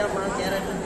ya más,